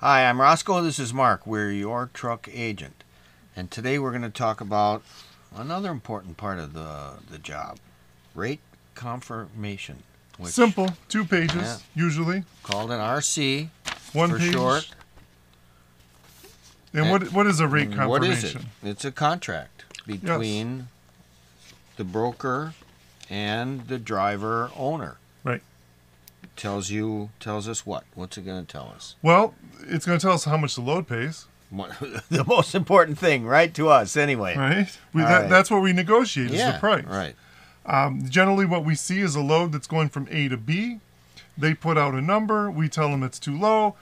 Hi, I'm Roscoe. This is Mark. We're your truck agent. And today we're going to talk about another important part of the, the job rate confirmation. Which Simple, two pages Yeah. usually, Called an RC one for page. short. And what what is a rate confirmation? What is it? It's a contract between the broker and the driver owner. Right. Tells you, tells us what? What's it going to tell us? Well, it's going to tell us how much the load pays, the most important thing, right, to us anyway. right? We, that, right. That's what we negotiate is the price. right. Um, generally, what we see is a load that's going from A to B. They put out a number. We tell them it's too low.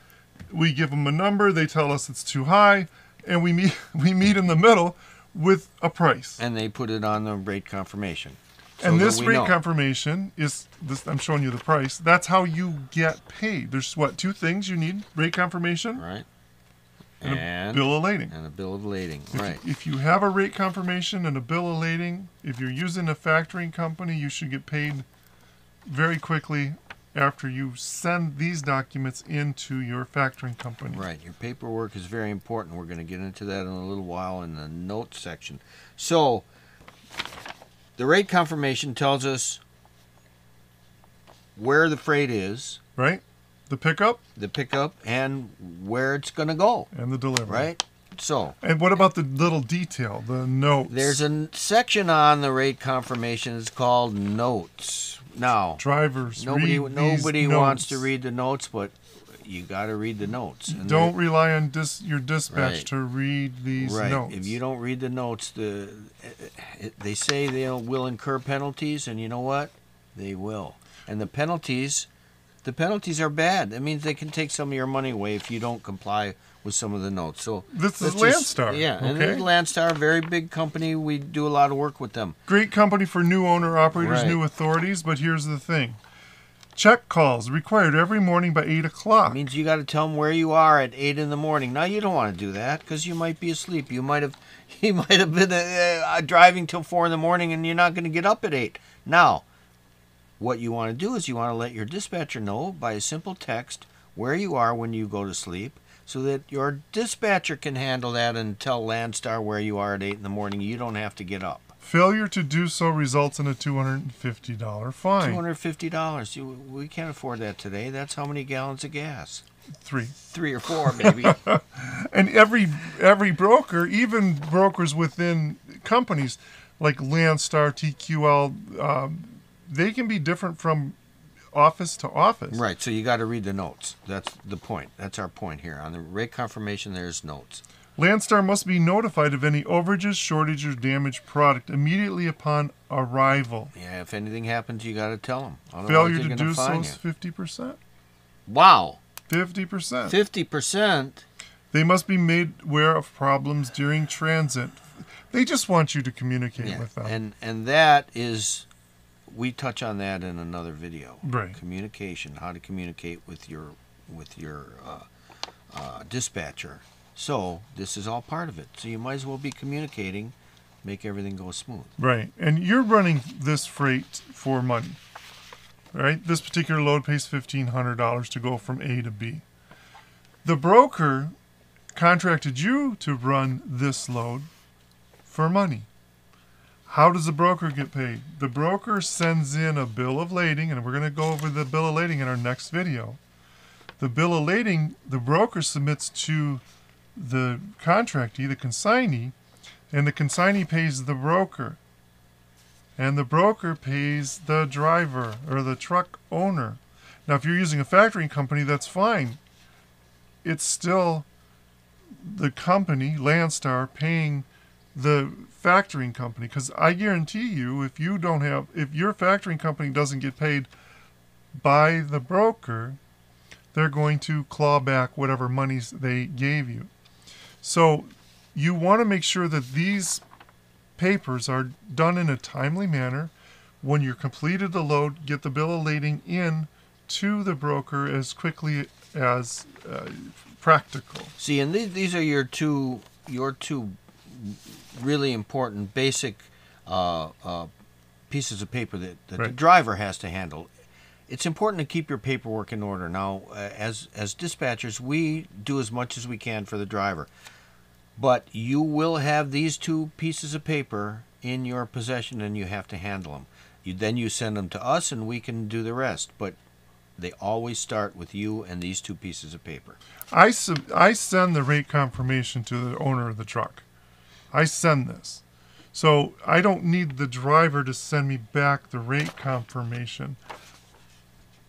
We give them a number. They tell us it's too high, and we meet we meet in the middle with a price. And they put it on the rate confirmation. So and this rate know. confirmation is this. I'm showing you the price. That's how you get paid. There's what two things you need: rate confirmation right? and, And, a bill of lading. and a bill of lading, If, right? if you have a rate confirmation and a bill of lading, if you're using a factoring company, you should get paid very quickly after you send these documents into your factoring company. Right. Your paperwork is very important. We're going to get into that in a little while in the notes section. So, the rate confirmation tells us where the freight is, Right? The pickup the pickup, and where it's going to go. and the delivery. Right. So, And what about the little detail, the notes? there's a section on the rate confirmation. It's called notes. Now, drivers. nobody nobody wants to read the notes, but you got to read the notes. And Don't rely on dis- your dispatch Right. to read these right. notes. If you don't read the notes, the they say they will incur penalties, and you know what? They will. And the penalties, the penalties are bad. That means they can take some of your money away if you don't comply with some of the notes. So This is let's just- Landstar, Yeah, and okay? this Landstar, a very big company. We do a lot of work with them. Great company for new owner operators, Right. new authorities, but here's the thing. Check calls required every morning by 8 o'clock. Means you got to tell them where you are at eight in the morning. Now you don't want to do that because you might be asleep. You might have, you might have been uh, uh, driving till four in the morning, and you're not going to get up at eight. Now, what you want to do is you want to let your dispatcher know by a simple text where you are when you go to sleep, so that your dispatcher can handle that and tell Landstar where you are at eight in the morning. You don't have to get up. Failure to do so results in a $250 fine. $250. We can't afford that today. That's how many gallons of gas? Three. Three or four, maybe. And every every broker, even brokers within companies like Landstar, TQL, um, they can be different from office to office. Right, so you got to read the notes. That's the point. That's our point here. On the rate confirmation, there's notes. Landstar must be notified of any overages, shortages, or damaged product immediately upon arrival. Yeah, if anything happens, you got to tell them. Otherwise, Failure to do so is 50%. Wow, 50%. fifty percent. They must be made aware of problems during transit. They just want you to communicate Yeah, with them. and and that is, we touch on that in another video. Right. Communication, how to communicate with your with your uh, uh, dispatcher. So this is all part of it. So you might as well be communicating, make everything go smooth. Right. And you're running this freight for money. Right? This particular load pays $1,500 to go from A to B. The broker contracted you to run this load for money. How does the broker get paid? The broker sends in a bill of lading, and we're going to go over the bill of lading in our next video. The bill of lading, the broker submits to the contractee, the consignee, and the consignee pays the broker. And the broker pays the driver or the truck owner. Now, if you're using a factoring company, that's fine. It's still the company, Landstar, paying the factoring company. Because I guarantee you, if you don't have, if your factoring company doesn't get paid by the broker, they're going to claw back whatever monies they gave you. So you want to make sure that these papers are done in a timely manner. When you're completed the load, get the bill of lading in to the broker as quickly as uh, practical. See, and these, these are your two your two really important basic uh, uh, pieces of paper that, that the driver has to handle. it's important to keep your paperwork in order. Now, uh, as as dispatchers, we do as much as we can for the driver, but you will have these two pieces of paper in your possession, and you have to handle them. You then you send them to us, and we can do the rest. But they always start with you and these two pieces of paper. I sub- I send the rate confirmation to the owner of the truck. I send this. So I don't need the driver to send me back the rate confirmation.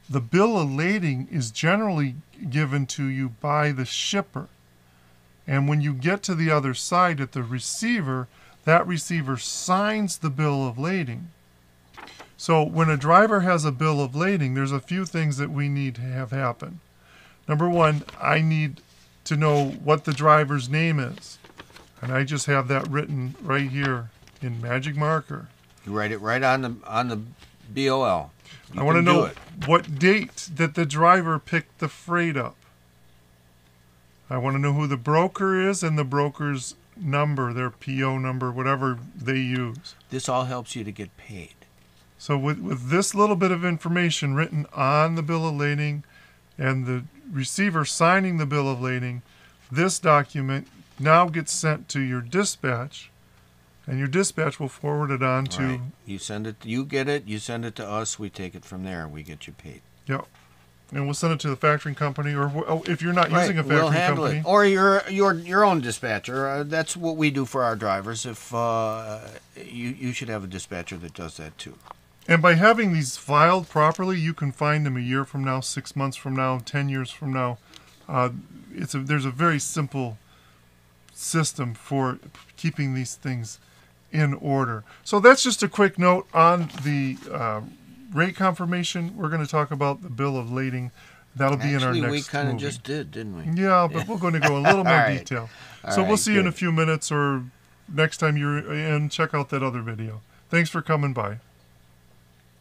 The bill of lading is generally given to you by the shipper. And when you get to the other side at the receiver, that receiver signs the bill of lading. So when a driver has a bill of lading, there's a few things that we need to have happen. Number one, I need to know what the driver's name is. And I just have that written right here in magic marker. You write it right on the on the BOL. You I want to know it. what date that the driver picked the freight up. I want to know who the broker is and the broker's number, their PO number, whatever they use. This all helps you to get paid. So with, with this little bit of information written on the bill of lading and the receiver signing the bill of lading, this document now gets sent to your dispatch and your dispatch will forward it on to Right. You send it. You get it. You send it to us. We take it from there. and We get you paid. Yep. And we'll send it to the factoring company, or wh- oh, if you're not using a factoring we'll handle company, it. Or your your your own dispatcher. Uh, that's what we do for our drivers. If uh, you you should have a dispatcher that does that too. and by having these filed properly, you can find them a year from now, six months from now, ten years from now. Uh, it's a, there's a very simple system for keeping these things in order. So that's just a quick note on the uh, rate confirmation. We're going to talk about the bill of lading. That'll be in our Actually, next we kind of just did, didn't we? Yeah, but we're going to go a little more right. detail. All so we'll right, see you in a few minutes or next time you're in, check out that other video. Thanks for coming by.